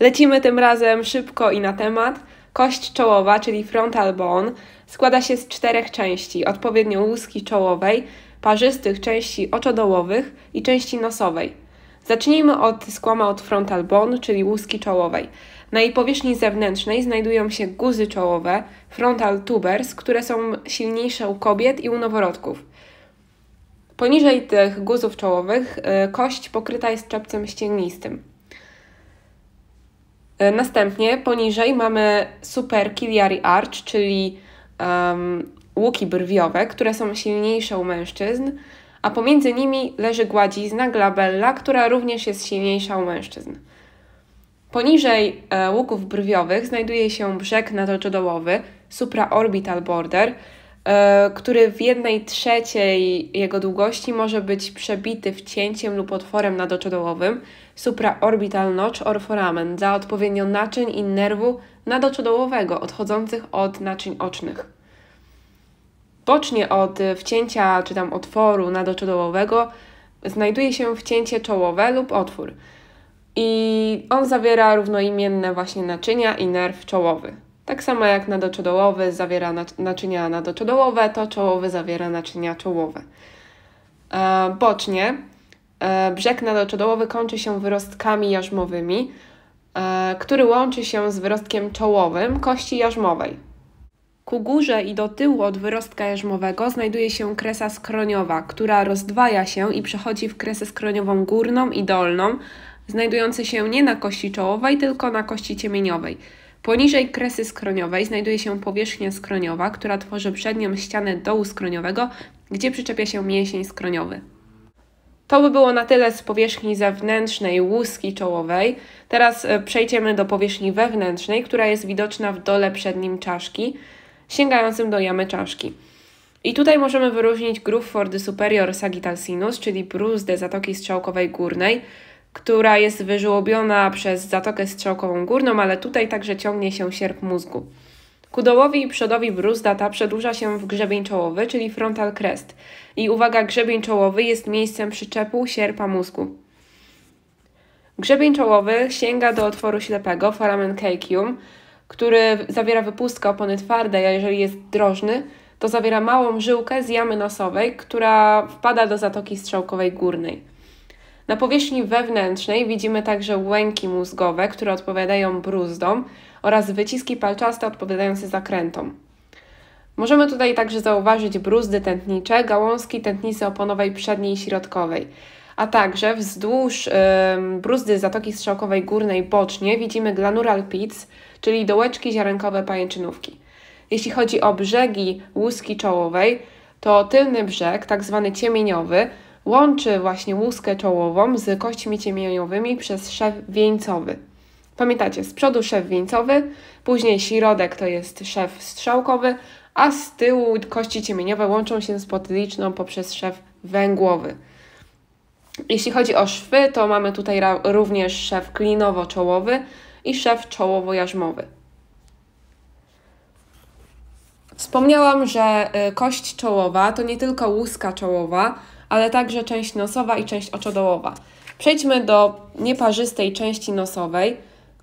Lecimy tym razem szybko i na temat. Kość czołowa, czyli frontal bone, składa się z czterech części, odpowiednio łuski czołowej, parzystych części oczodołowych i części nosowej. Zacznijmy od skłama od frontal bone, czyli łuski czołowej. Na jej powierzchni zewnętrznej znajdują się guzy czołowe, frontal tubers, które są silniejsze u kobiet i u noworodków. Poniżej tych guzów czołowych y, kość pokryta jest czepcem ścięgnistym. Y, następnie poniżej mamy superciliary arch, czyli um, łuki brwiowe, które są silniejsze u mężczyzn, a pomiędzy nimi leży gładzizna glabella, która również jest silniejsza u mężczyzn. Poniżej e, łuków brwiowych znajduje się brzeg nadoczodołowy, supraorbital border, e, który w jednej trzeciej jego długości może być przebity wcięciem lub otworem nadoczodołowym, supraorbital notch or foramen dla odpowiednio naczyń i nerwu nadoczodołowego odchodzących od naczyń ocznych. Bocznie od wcięcia czy tam otworu nadoczodołowego znajduje się wcięcie czołowe lub otwór – i on zawiera równoimienne właśnie naczynia i nerw czołowy. Tak samo jak nadoczodołowy zawiera naczynia nadoczodołowe, to czołowy zawiera naczynia czołowe. E, bocznie e, brzeg nadoczodołowy kończy się wyrostkami jarzmowymi, e, który łączy się z wyrostkiem czołowym kości jarzmowej. Ku górze i do tyłu od wyrostka jarzmowego znajduje się kresa skroniowa, która rozdwaja się i przechodzi w kresę skroniową górną i dolną, znajdujące się nie na kości czołowej, tylko na kości ciemieniowej. Poniżej kresy skroniowej znajduje się powierzchnia skroniowa, która tworzy przednią ścianę dołu skroniowego, gdzie przyczepia się mięsień skroniowy. To by było na tyle z powierzchni zewnętrznej łuski czołowej. Teraz e, przejdziemy do powierzchni wewnętrznej, która jest widoczna w dole przednim czaszki, sięgającym do jamy czaszki. I tutaj możemy wyróżnić groove for the superior sagittal sinus, czyli bruzdę zatoki strzałkowej górnej, która jest wyżłobiona przez Zatokę Strzałkową Górną, ale tutaj także ciągnie się sierp mózgu. Ku dołowi i przodowi bruzda ta przedłuża się w grzebień czołowy, czyli frontal crest. I uwaga, grzebień czołowy jest miejscem przyczepu sierpa mózgu. Grzebień czołowy sięga do otworu ślepego, foramen caecium, który zawiera wypustkę opony twardej, a jeżeli jest drożny, to zawiera małą żyłkę z jamy nosowej, która wpada do zatoki strzałkowej górnej. Na powierzchni wewnętrznej widzimy także łęki mózgowe, które odpowiadają bruzdom oraz wyciski palczaste odpowiadające zakrętom. Możemy tutaj także zauważyć bruzdy tętnicze, gałązki tętnicy oponowej przedniej i środkowej. A także wzdłuż yy, bruzdy Zatoki Strzałkowej Górnej bocznie widzimy glanural pits, czyli dołeczki ziarenkowe pajęczynówki. Jeśli chodzi o brzegi łuski czołowej, to tylny brzeg, tak zwany ciemieniowy, Łączy właśnie łuskę czołową z kośćmi ciemieniowymi przez szew wieńcowy. Pamiętacie, z przodu szew wieńcowy, później środek to jest szew strzałkowy, a z tyłu kości ciemieniowe łączą się z potyliczną poprzez szew węgłowy. Jeśli chodzi o szwy, to mamy tutaj również szew klinowo-czołowy i szew czołowo-jarzmowy. Wspomniałam, że y, kość czołowa to nie tylko łuska czołowa, ale także część nosowa i część oczodołowa. Przejdźmy do nieparzystej części nosowej,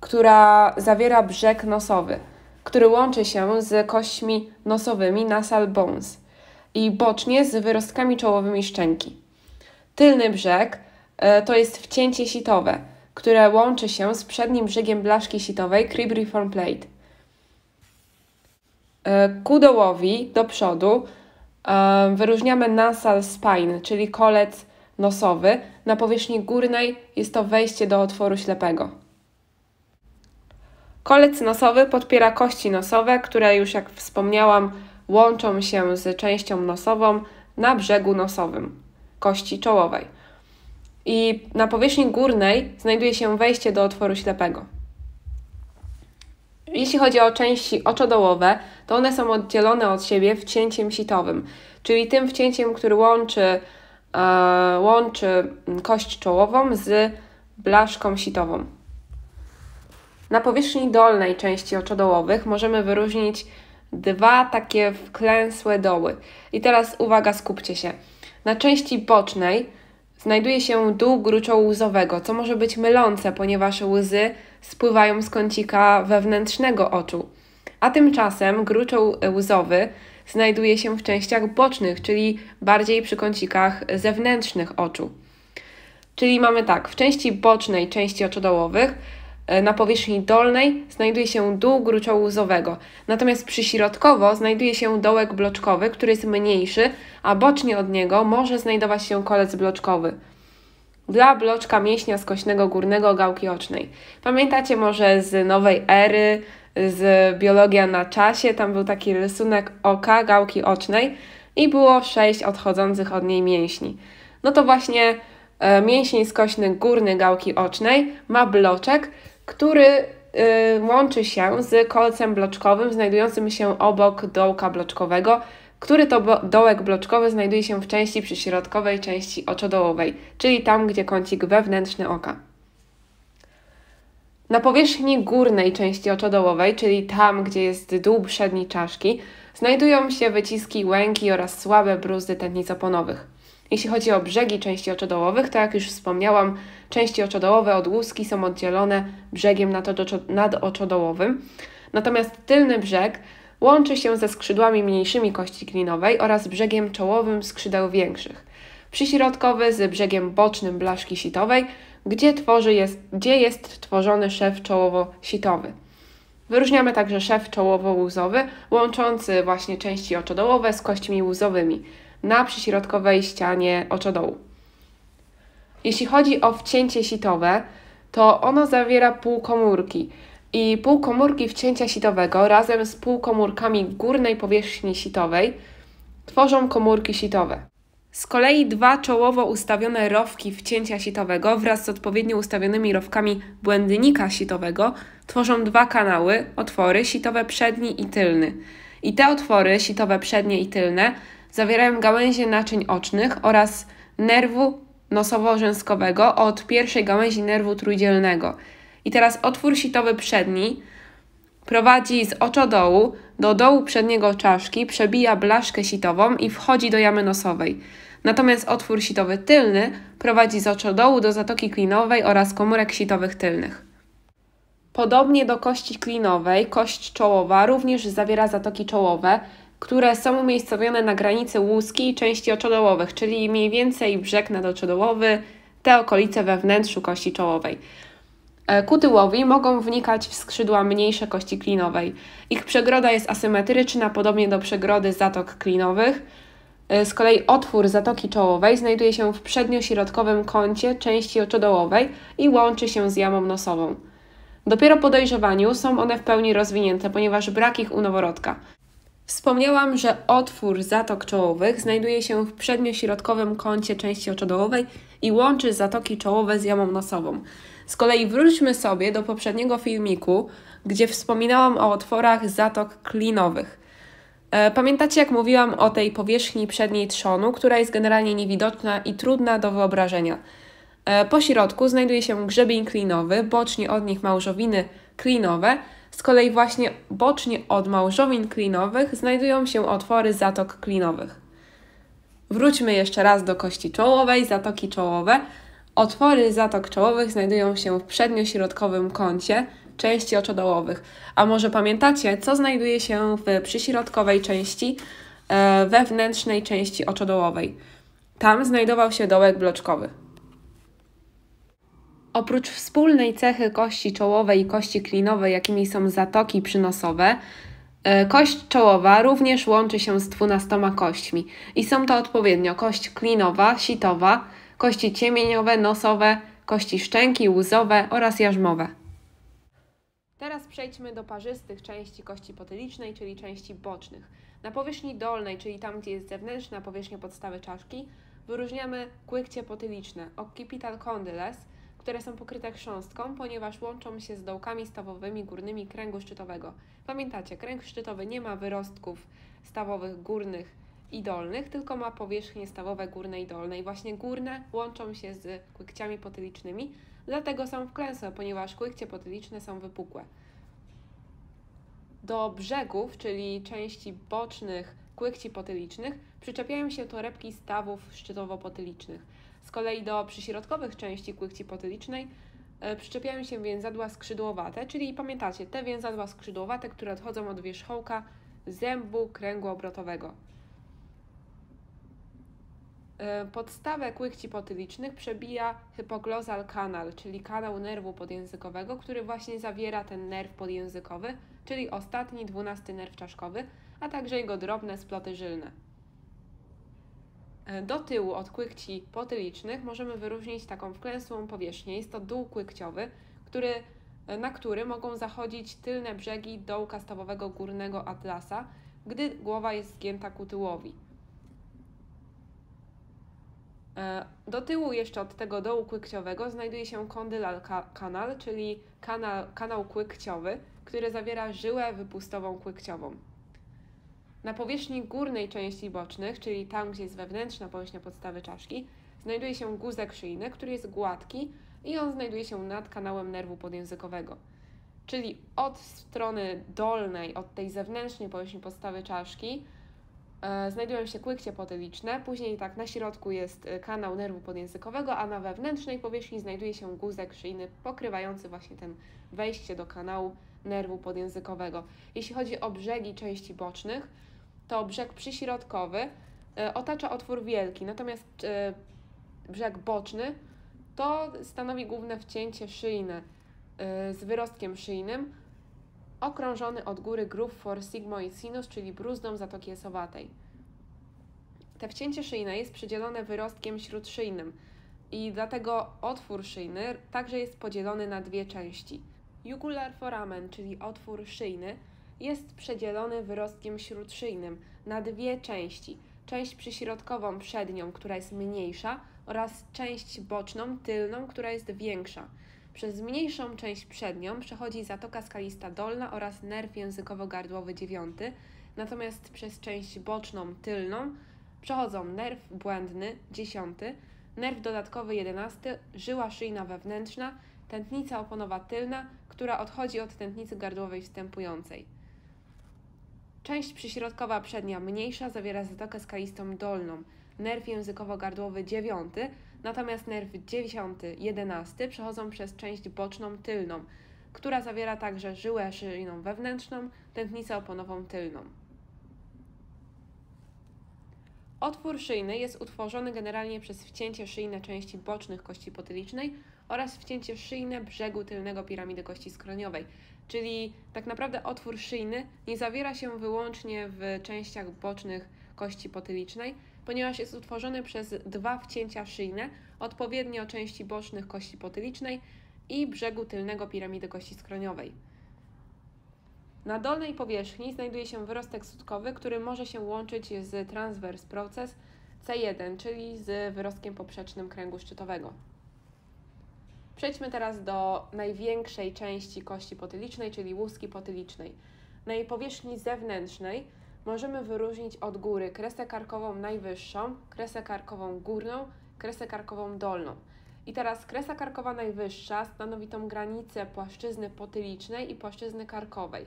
która zawiera brzeg nosowy, który łączy się z kośćmi nosowymi nasal bones i bocznie z wyrostkami czołowymi szczęki. Tylny brzeg e, to jest wcięcie sitowe, które łączy się z przednim brzegiem blaszki sitowej cribriform plate. E, ku dołowi, do przodu, Wyróżniamy nasal spine, czyli kolec nosowy. Na powierzchni górnej jest to wejście do otworu ślepego. Kolec nosowy podpiera kości nosowe, które już jak wspomniałam łączą się z częścią nosową na brzegu nosowym kości czołowej. I na powierzchni górnej znajduje się wejście do otworu ślepego. Jeśli chodzi o części oczodołowe, to one są oddzielone od siebie wcięciem sitowym, czyli tym wcięciem, który łączy, e, łączy kość czołową z blaszką sitową. Na powierzchni dolnej części oczodołowych możemy wyróżnić dwa takie wklęsłe doły. I teraz uwaga, skupcie się. Na części bocznej znajduje się dół gruczołu łzowego, co może być mylące, ponieważ łzy spływają z kącika wewnętrznego oczu. A tymczasem gruczoł łzowy znajduje się w częściach bocznych, czyli bardziej przy kącikach zewnętrznych oczu. Czyli mamy tak, w części bocznej części oczodołowych e, na powierzchni dolnej znajduje się dół gruczołu łzowego, natomiast przyśrodkowo znajduje się dołek bloczkowy, który jest mniejszy, a bocznie od niego może znajdować się kolec bloczkowy. Dla bloczka mięśnia skośnego górnego gałki ocznej. Pamiętacie może z nowej ery, z Biologia na czasie, tam był taki rysunek oka, gałki ocznej i było sześć odchodzących od niej mięśni. No to właśnie e, mięsień skośny górny gałki ocznej ma bloczek, który y, łączy się z kolcem bloczkowym znajdującym się obok dołka bloczkowego, który to dołek bloczkowy znajduje się w części przyśrodkowej części oczodołowej, czyli tam, gdzie kącik wewnętrzny oka. Na powierzchni górnej części oczodołowej, czyli tam, gdzie jest dół przedniej czaszki, znajdują się wyciski łęki oraz słabe bruzdy tętnic oponowych. Jeśli chodzi o brzegi części oczodołowych, to jak już wspomniałam, części oczodołowe od łuski są oddzielone brzegiem nadoczodołowym, natomiast tylny brzeg łączy się ze skrzydłami mniejszymi kości klinowej oraz brzegiem czołowym skrzydeł większych. Przyśrodkowy z brzegiem bocznym blaszki sitowej, gdzie, tworzy jest, gdzie jest tworzony szef czołowo-sitowy. Wyróżniamy także szef czołowo-łzowy, łączący właśnie części oczodołowe z kośćmi łzowymi na przyśrodkowej ścianie oczodołu. Jeśli chodzi o wcięcie sitowe, to ono zawiera półkomórki i półkomórki wcięcia sitowego razem z półkomórkami górnej powierzchni sitowej tworzą komórki sitowe. Z kolei dwa czołowo ustawione rowki wcięcia sitowego wraz z odpowiednio ustawionymi rowkami błędnika sitowego tworzą dwa kanały, otwory sitowe przedni i tylny. I te otwory sitowe przednie i tylne zawierają gałęzie naczyń ocznych oraz nerwu nosowo-rzęskowego od pierwszej gałęzi nerwu trójdzielnego. I teraz otwór sitowy przedni prowadzi z oczodołu do dołu przedniego czaszki, przebija blaszkę sitową i wchodzi do jamy nosowej. Natomiast otwór sitowy tylny prowadzi z oczodołu do zatoki klinowej oraz komórek sitowych tylnych. Podobnie do kości klinowej, kość czołowa również zawiera zatoki czołowe, które są umiejscowione na granicy łuski i części oczodołowych, czyli mniej więcej brzeg nadoczodołowy, te okolice we wnętrzu kości czołowej. E, ku tyłowi mogą wnikać w skrzydła mniejsze kości klinowej. Ich przegroda jest asymetryczna, podobnie do przegrody zatok klinowych. E, z kolei otwór zatoki czołowej znajduje się w przedniośrodkowym kącie części oczodołowej i łączy się z jamą nosową. Dopiero po dojrzewaniu są one w pełni rozwinięte, ponieważ brak ich u noworodka. Wspomniałam, że otwór zatok czołowych znajduje się w przedniośrodkowym kącie części oczodołowej i łączy zatoki czołowe z jamą nosową. Z kolei wróćmy sobie do poprzedniego filmiku, gdzie wspominałam o otworach zatok klinowych. E, pamiętacie, jak mówiłam o tej powierzchni przedniej trzonu, która jest generalnie niewidoczna i trudna do wyobrażenia. E, po środku znajduje się grzebień klinowy, bocznie od nich małżowiny klinowe. Z kolei właśnie bocznie od małżowin klinowych znajdują się otwory zatok klinowych. Wróćmy jeszcze raz do kości czołowej, zatoki czołowe. Otwory zatok czołowych znajdują się w przedniośrodkowym kącie części oczodołowych. A może pamiętacie, co znajduje się w przyśrodkowej części e, wewnętrznej części oczodołowej? Tam znajdował się dołek bloczkowy. Oprócz wspólnej cechy kości czołowej i kości klinowej, jakimi są zatoki przynosowe, e, kość czołowa również łączy się z dwunastoma kośćmi i są to odpowiednio kość klinowa, sitowa, kości ciemieniowe, nosowe, kości szczęki, łzowe oraz jarzmowe. Teraz przejdźmy do parzystych części kości potylicznej, czyli części bocznych. Na powierzchni dolnej, czyli tam, gdzie jest zewnętrzna powierzchnia podstawy czaszki, wyróżniamy kłykcie potyliczne, occipital condyles, które są pokryte chrząstką, ponieważ łączą się z dołkami stawowymi górnymi kręgu szczytowego. Pamiętacie, kręg szczytowy nie ma wyrostków stawowych górnych i dolnych, tylko ma powierzchnie stawowe górne i dolne. I właśnie górne łączą się z kłykciami potylicznymi, dlatego są wklęsłe, ponieważ kłykcie potyliczne są wypukłe. Do brzegów, czyli części bocznych kłykci potylicznych, przyczepiają się torebki stawów szczytowo-potylicznych. Z kolei do przyśrodkowych części kłykci potylicznej e, przyczepiają się więzadła skrzydłowate, czyli pamiętacie, te więzadła skrzydłowate, które odchodzą od wierzchołka zębu kręgu obrotowego. E, podstawę kłykci potylicznych przebija hypoglosal canal, czyli kanał nerwu podjęzykowego, który właśnie zawiera ten nerw podjęzykowy, czyli ostatni, dwunasty nerw czaszkowy, a także jego drobne sploty żylne. E, do tyłu od kłykci potylicznych możemy wyróżnić taką wklęsłą powierzchnię. Jest to dół kłykciowy, który, e, na który mogą zachodzić tylne brzegi dołka stawowego górnego atlasa, gdy głowa jest zgięta ku tyłowi. E, do tyłu jeszcze od tego dołu kłykciowego znajduje się kondylal kanal, czyli kanał, kanał kłykciowy, który zawiera żyłę wypustową kłykciową. Na powierzchni górnej części bocznych, czyli tam, gdzie jest wewnętrzna powierzchnia podstawy czaszki, znajduje się guzek szyjny, który jest gładki i on znajduje się nad kanałem nerwu podjęzykowego. Czyli od strony dolnej, od tej zewnętrznej powierzchni podstawy czaszki, znajdują się kłykcie potyliczne, później tak na środku jest e, kanał nerwu podjęzykowego, a na wewnętrznej powierzchni znajduje się guzek szyjny pokrywający właśnie ten wejście do kanału nerwu podjęzykowego. Jeśli chodzi o brzegi części bocznych, to brzeg przyśrodkowy e, otacza otwór wielki, natomiast e, brzeg boczny to stanowi główne wcięcie szyjne e, z wyrostkiem szyjnym, okrążony od góry groove for sigmoid sinus, czyli bruzdą zatoki esowatej. Te wcięcie szyjne jest przydzielone wyrostkiem śródszyjnym i dlatego otwór szyjny także jest podzielony na dwie części. Jugular foramen, czyli otwór szyjny, jest przedzielony wyrostkiem śródszyjnym na dwie części. Część przyśrodkową przednią, która jest mniejsza oraz część boczną tylną, która jest większa. Przez mniejszą część przednią przechodzi zatoka skalista dolna oraz nerw językowo-gardłowy dziewiąty, natomiast przez część boczną tylną przechodzą nerw błędny dziesiąty, nerw dodatkowy jedenasty, żyła szyjna wewnętrzna, tętnica oponowa tylna, która odchodzi od tętnicy gardłowej wstępującej. Część przyśrodkowa przednia mniejsza zawiera zatokę skalistą dolną, nerw językowo-gardłowy dziewiąty, natomiast nerw dziesiąty, jedenasty przechodzą przez część boczną tylną, która zawiera także żyłę szyjną wewnętrzną, tętnicę oponową tylną. Otwór szyjny jest utworzony generalnie przez wcięcie szyjne części bocznych kości potylicznej oraz wcięcie szyjne brzegu tylnego piramidy kości skroniowej. Czyli tak naprawdę otwór szyjny nie zawiera się wyłącznie w częściach bocznych kości potylicznej, ponieważ jest utworzony przez dwa wcięcia szyjne, odpowiednio części bocznych kości potylicznej i brzegu tylnego piramidy kości skroniowej. Na dolnej powierzchni znajduje się wyrostek sutkowy, który może się łączyć z transverse proces C1, czyli z wyrostkiem poprzecznym kręgu szczytowego. Przejdźmy teraz do największej części kości potylicznej, czyli łuski potylicznej. Na jej powierzchni zewnętrznej możemy wyróżnić od góry kresę karkową najwyższą, kresę karkową górną, kresę karkową dolną. I teraz kresa karkowa najwyższa stanowi tą granicę płaszczyzny potylicznej i płaszczyzny karkowej.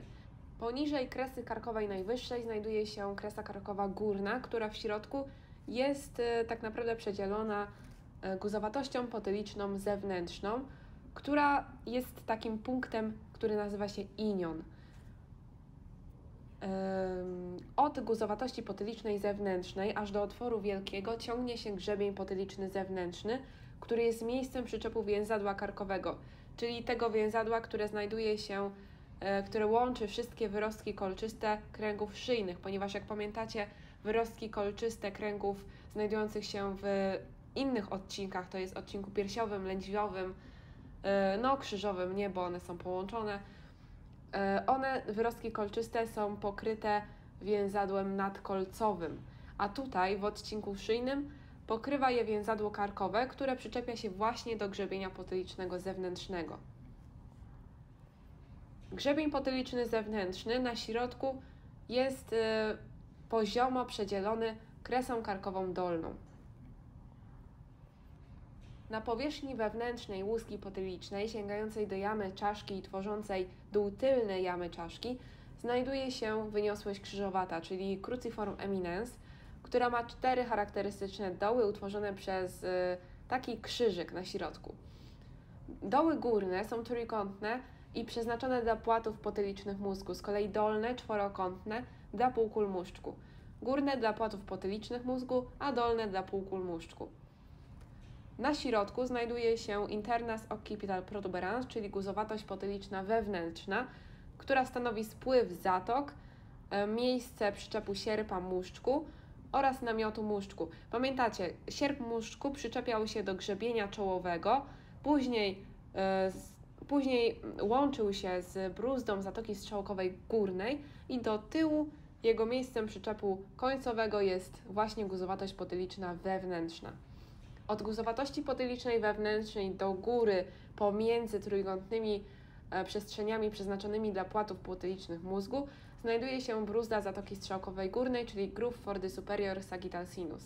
Poniżej kresy karkowej najwyższej znajduje się kresa karkowa górna, która w środku jest e, tak naprawdę przedzielona e, guzowatością potyliczną zewnętrzną, która jest takim punktem, który nazywa się inion. Od guzowatości potylicznej zewnętrznej aż do otworu wielkiego ciągnie się grzebień potyliczny zewnętrzny, który jest miejscem przyczepu więzadła karkowego, czyli tego więzadła, które znajduje się E, które łączy wszystkie wyrostki kolczyste kręgów szyjnych, ponieważ jak pamiętacie, wyrostki kolczyste kręgów znajdujących się w innych odcinkach, to jest odcinku piersiowym, lędźwiowym, e, no krzyżowym nie, bo one są połączone, one, wyrostki kolczyste są pokryte więzadłem nadkolcowym, a tutaj w odcinku szyjnym pokrywa je więzadło karkowe, które przyczepia się właśnie do grzebienia potylicznego zewnętrznego. Grzebień potyliczny zewnętrzny na środku jest y, poziomo przedzielony kresą karkową dolną. Na powierzchni wewnętrznej łuski potylicznej, sięgającej do jamy czaszki i tworzącej dół tylnej jamy czaszki, znajduje się wyniosłość krzyżowata, czyli cruciform eminence, która ma cztery charakterystyczne doły utworzone przez y, taki krzyżyk na środku. Doły górne są trójkątne i przeznaczone dla płatów potylicznych mózgu, z kolei dolne czworokątne dla półkul muszczku. Górne dla płatów potylicznych mózgu, a dolne dla półkul muszczku. Na środku znajduje się internas occipital protuberans, czyli guzowatość potyliczna wewnętrzna, która stanowi spływ zatok, e, miejsce przyczepu sierpa muszczku oraz namiotu muszczku. Pamiętacie, sierp muszczku przyczepiał się do grzebienia czołowego, później, e, później łączył się z bruzdą zatoki strzałkowej górnej i do tyłu jego miejscem przyczepu końcowego jest właśnie guzowatość potyliczna wewnętrzna. Od guzowatości potylicznej wewnętrznej do góry pomiędzy trójkątnymi e, przestrzeniami przeznaczonymi dla płatów potylicznych mózgu znajduje się bruzda zatoki strzałkowej górnej, czyli groove for the superior sagittal sinus.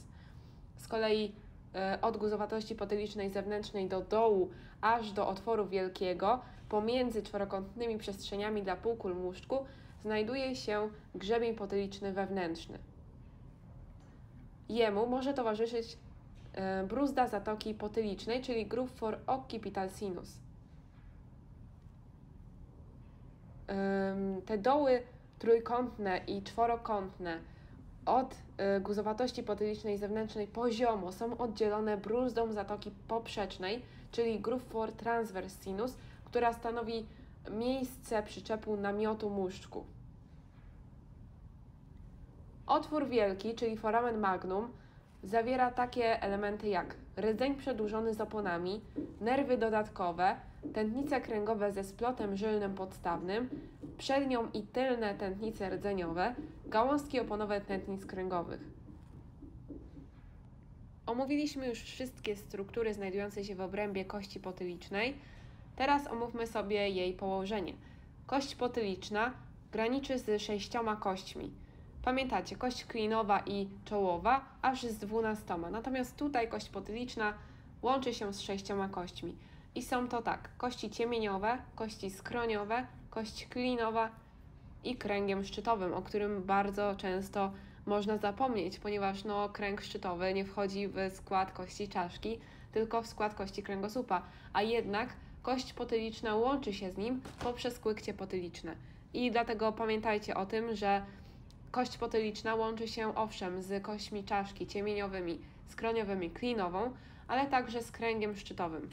Z kolei e, od guzowatości potylicznej zewnętrznej do dołu, aż do otworu wielkiego, pomiędzy czworokątnymi przestrzeniami dla półkul muszczku, znajduje się grzebień potyliczny wewnętrzny. Jemu może towarzyszyć bruzda zatoki potylicznej, czyli groove for occipital sinus. Te doły trójkątne i czworokątne od e, guzowatości potylicznej zewnętrznej poziomo są oddzielone bruzdą zatoki poprzecznej, czyli groove for transverse sinus, która stanowi miejsce przyczepu namiotu muszczku. Otwór wielki, czyli foramen magnum, Zawiera takie elementy jak rdzeń przedłużony z oponami, nerwy dodatkowe, tętnice kręgowe ze splotem żylnym podstawnym, przednią i tylne tętnice rdzeniowe, gałązki oponowe tętnic kręgowych. Omówiliśmy już wszystkie struktury znajdujące się w obrębie kości potylicznej. Teraz omówmy sobie jej położenie. Kość potyliczna graniczy z sześcioma kośćmi – Pamiętacie, kość klinowa i czołowa aż z dwunastoma. Natomiast tutaj kość potyliczna łączy się z sześcioma kośćmi. I są to tak, kości ciemieniowe, kości skroniowe, kość klinowa i kręgiem szczytowym, o którym bardzo często można zapomnieć, ponieważ no, kręg szczytowy nie wchodzi w skład kości czaszki, tylko w skład kości kręgosłupa, a jednak kość potyliczna łączy się z nim poprzez kłykcie potyliczne. I dlatego pamiętajcie o tym, że Kość potyliczna łączy się owszem z kośćmi czaszki ciemieniowymi, skroniowymi, klinową, ale także z kręgiem szczytowym.